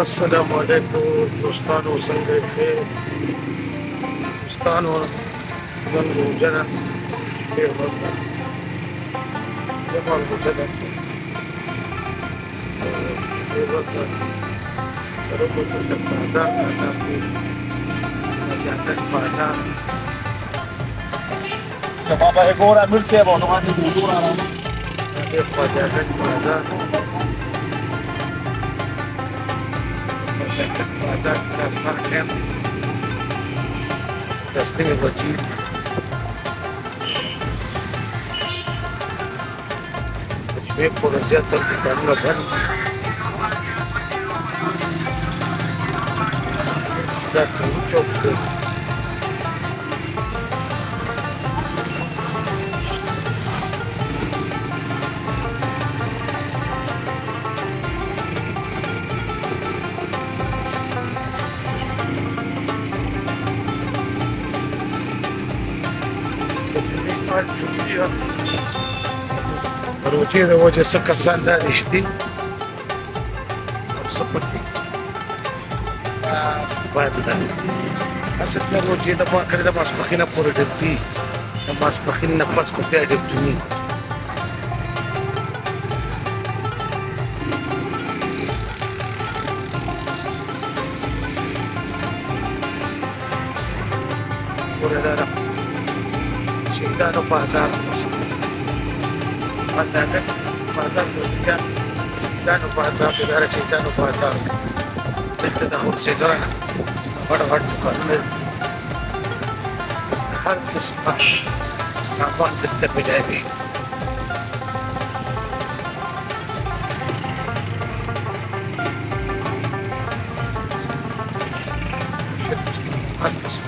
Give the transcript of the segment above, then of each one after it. السلام عليكم دوستانو څنګه ښه دوستانو زموږ جنا ډیر وخت یو مال جنا ډیر وخت سره په څه پاتہ پاتہ کې پاتہ که بابا ګورا مرسه وو نو باندې ګورا ډیر پاتہ Продать саркен с простыми лодьми. Почему поразят только там на банке? Так, ну чё, د روجې د وجې څه کسان دا دي او څه پټي باید دا هسې د روجې د پاکړې د ماسپښینه پورې ډېرتي د ماسپښین نه پس خو بیا ډېرتوني ګوره دا ગાનો પાઝાર مثلا بازار دوستان شیطانو بازار د دار شیطانو بازار دلته د هوم سیدره وړ وړ کارونه هر قسم استعمال د تبدیلي هر قسم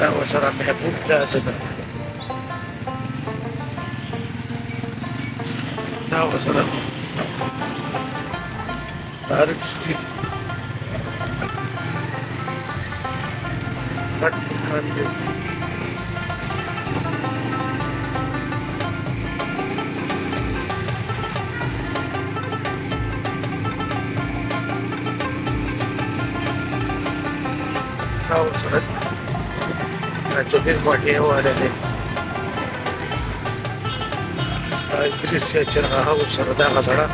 তারপর ছাড়া মেহবুবটা আছে না তারপর ছাড়া তার স্ট্রিট বাট Oh, it's चौबीस घंटे वाले ने दृश्य चला शरदा का सड़ा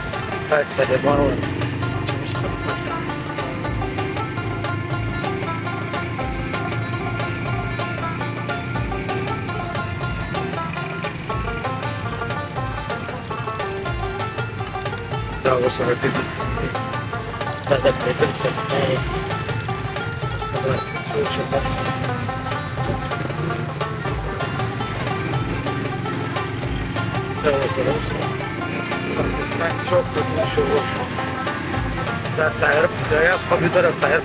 सड़े और समय पे ज़्यादा बेहतर चलता है ده التعيير ده يا اصحابي ده التعيير ده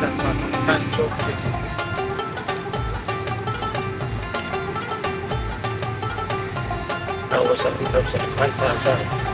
That was a, that was a fantastic.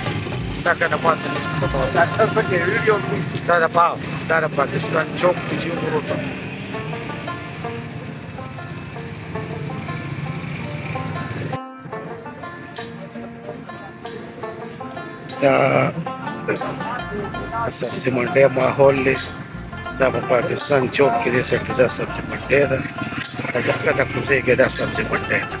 dacă ne poate دا د پاو دا د پاکستان چوک په جیو وروته دا سبزی منډه ماحول دی دا په پاکستان چوک کې دی سټ دا سبزی منډه ده دا ځکه دا کوزه کې دا سبزی منډه ده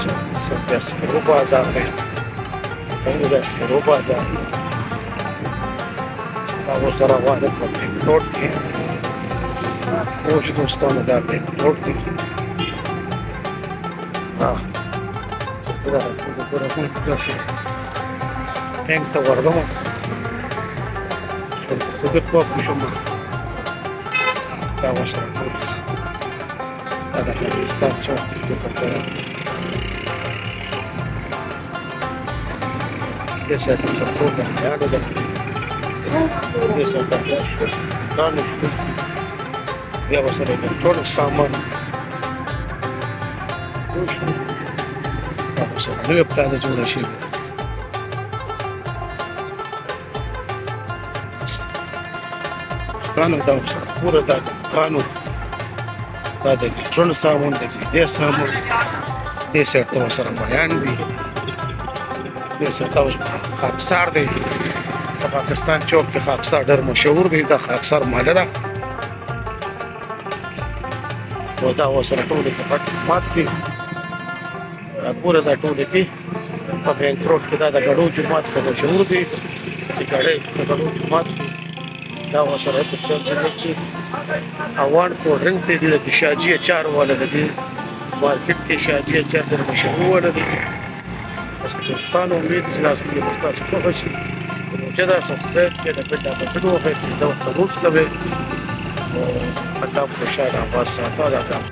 就是身边谁都不爱上的，朋友在谁都不爱上的。那我说了，我这个病多的，那过去都是他们家病多的，啊，不然不然不然不然是，病多玩的嘛，就是这个不什么，那我说了，那他们是单纯的，不可能。Essa aqui já foi uma água da Essa da rocha, lá no fundo. E ela se alimentou no samana. Nossa, não é prada de uma chega. Stanu da pura da Stanu da de Tron Salmon de Desa Salmon. Desa Tron Salmon. د سرکاوش خاکسار دی په پاکستان چوک کې خاکسار ډېر مشهور دی دا خاکسار ماله ده او دا وسره ټول د پټ پات دی پورې دا ټول کې په بینک روډ کې دا د غړو جماعت په مشهور دی چې غړې په غړو جماعت دا وسره په سر کې اوان کو رنگ ته دي د شاجیه چار والا د دې مارکیټ کې شاجیه چار د مشهور دی بس دوستانو امید چې تاسو یې بس تاسو خوښ شي چې دا سبسکرایب کړئ د بیل بټن په وخت کې دا وخت روز کوي او مطلب خوشاله اوسه تا دا